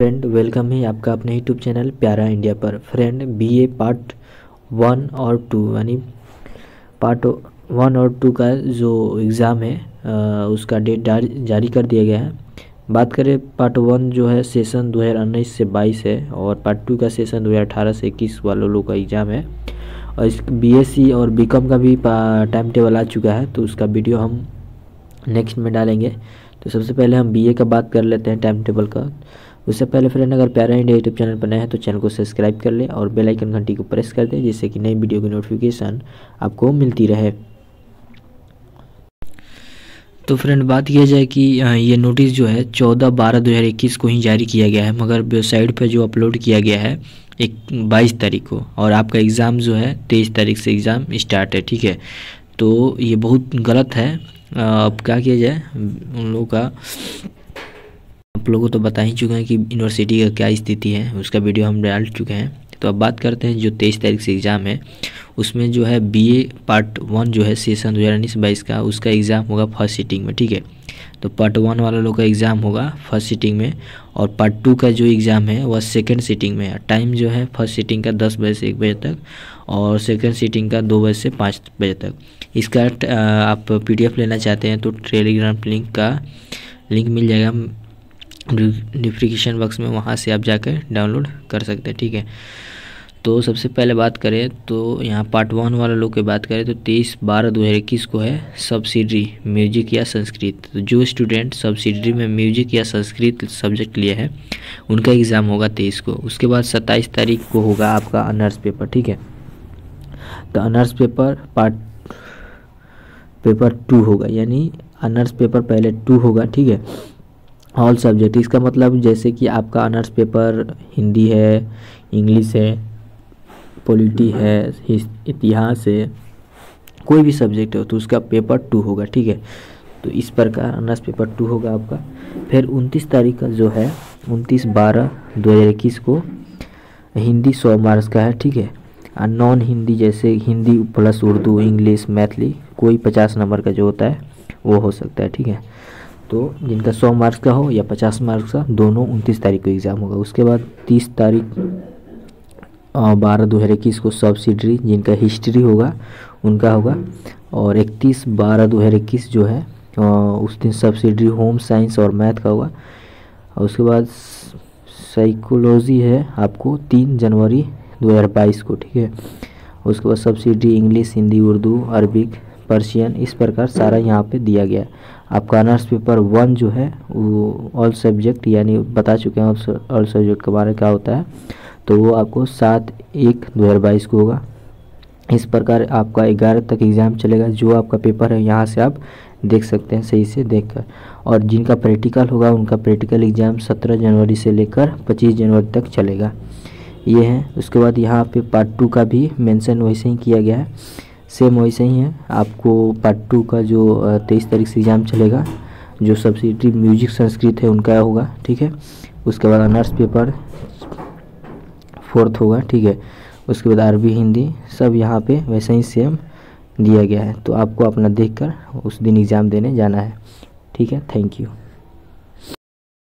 Friend welcome है आपका अपने यूट्यूब चैनल प्यारा इंडिया पर। फ्रेंड बीए पार्ट वन और टू यानी पार्ट वन और टू का जो एग्ज़ाम है आ, उसका डेट जारी कर दिया गया है। बात करें पार्ट वन जो है सेशन 2019 से 22 है और पार्ट टू का सेशन 2018 से 21 वालों लोग का एग्ज़ाम है। और इस बीएससी और बीकॉम का भी टाइम टेबल आ चुका है तो उसका वीडियो हम नेक्स्ट में डालेंगे। तो सबसे पहले हम बीए का बात कर लेते हैं टाइम टेबल का। उससे पहले फ्रेंड, अगर प्यारा इंडिया यूट्यूब चैनल पर नए हैं तो चैनल को सब्सक्राइब कर लें और बेल आइकन घंटी को प्रेस कर दें, जिससे कि नई वीडियो की नोटिफिकेशन आपको मिलती रहे। तो फ्रेंड, बात किया जाए कि ये नोटिस जो है, चौदह बारह दो हज़ार इक्कीस को ही जारी किया गया है, मगर वेबसाइट पर जो अपलोड किया गया है, एक बाईस तारीख को, और आपका एग्ज़ाम जो है, तेईस तारीख से एग्ज़ाम स्टार्ट है, ठीक है? तो ये बहुत गलत है। अब क्या किया जाए? उन लोगों का आप लोगों को तो बता ही चुके हैं कि यूनिवर्सिटी का क्या स्थिति है, उसका वीडियो हम डाल चुके हैं। तो अब बात करते हैं जो तेईस तारीख से एग्ज़ाम है, उसमें जो है बीए पार्ट वन जो है सेशन दो हज़ार उन्नीस बाईस का, उसका एग्ज़ाम होगा फ़र्स्ट सीटिंग में, ठीक है? तो पार्ट वन वाला लोग का एग्ज़ाम होगा फ़र्स्ट सीटिंग में और पार्ट टू का जो एग्ज़ाम है वह सेकेंड सीटिंग में है। टाइम जो है फ़र्स्ट सीटिंग का दस बजे से एक बजे तक और सेकेंड सीटिंग का दो बजे से पाँच बजे तक। इसका आप पीडीएफ लेना चाहते हैं तो टेलीग्राम लिंक का लिंक मिल जाएगा। डिफ्रिकेशन बॉक्स में वहाँ से आप जाकर डाउनलोड कर सकते हैं, ठीक है? तो सबसे पहले बात करें तो यहाँ पार्ट वन वाले लोग की बात करें तो तेईस बारह दो हज़ार इक्कीस को है सब्सिडरी म्यूज़िक या संस्कृत। तो जो स्टूडेंट सब्सिडरी में म्यूज़िक या संस्कृत सब्जेक्ट लिए हैं, उनका एग्ज़ाम होगा तेईस को। उसके बाद सत्ताईस तारीख को होगा आपका अनर्स पेपर ठीक है? तो honours paper part paper two होगा, यानी अनर्स पेपर पहले टू होगा, ठीक है? ऑल सब्जेक्ट इसका मतलब जैसे कि आपका ऑनर्स पेपर हिंदी है इंग्लिश है पॉलिटी है इतिहास है, कोई भी सब्जेक्ट हो तो उसका पेपर टू होगा, ठीक है? तो इस प्रकार ऑनर्स पेपर टू होगा आपका। फिर उनतीस तारीख का जो है, उनतीस बारह दो हज़ार इक्कीस को हिंदी सौ मार्क्स का है, ठीक है? और नॉन हिंदी जैसे हिंदी प्लस उर्दू इंग्लिश मैथली कोई पचास नंबर का जो होता है, वो हो सकता है, ठीक है? तो जिनका सौ मार्क्स का हो या पचास मार्क्स का, दोनों उनतीस तारीख को एग्ज़ाम होगा। उसके बाद तीस तारीख बारह दो हज़ार इक्कीस को सब्सिडरी जिनका हिस्ट्री होगा, उनका होगा। और इकतीस बारह दो हज़ार इक्कीस जो है उस दिन सब्सिडरी होम साइंस और मैथ का होगा। और उसके बाद साइकोलॉजी है आपको तीन जनवरी दो हज़ार बाईस को, ठीक है। उसके बाद subsidy English Hindi Urdu Arabic Persian इस प्रकार सारा यहाँ पे दिया गया है। आपका ऑनर्स पेपर वन जो है, वो ऑल सब्जेक्ट यानी बता चुके हैं ऑल सब्जेक्ट के बारे में क्या होता है तो वो आपको सात एक दो हज़ार बाईस को होगा। इस प्रकार आपका ग्यारह तक एग्ज़ाम चलेगा, जो आपका पेपर है, यहाँ से आप देख सकते हैं, सही से देखकर। और जिनका प्रैक्टिकल होगा, उनका प्रैक्टिकल एग्ज़ाम सत्रह जनवरी से लेकर पच्चीस जनवरी तक चलेगा। ये है, उसके बाद यहाँ पे पार्ट टू का भी मेंशन वैसे ही किया गया है। सेम वैसे ही है। आपको पार्ट टू का जो तेईस तारीख से एग्ज़ाम चलेगा, जो सब्सिडी म्यूज़िक संस्कृत है, उनका होगा, ठीक है? उसके बाद अनर्स पेपर फोर्थ होगा, ठीक है? उसके बाद अरबी, हिंदी, सब यहाँ पे वैसे ही सेम दिया गया है। तो आपको अपना देखकर उस दिन एग्ज़ाम देने जाना है, ठीक है? Thank you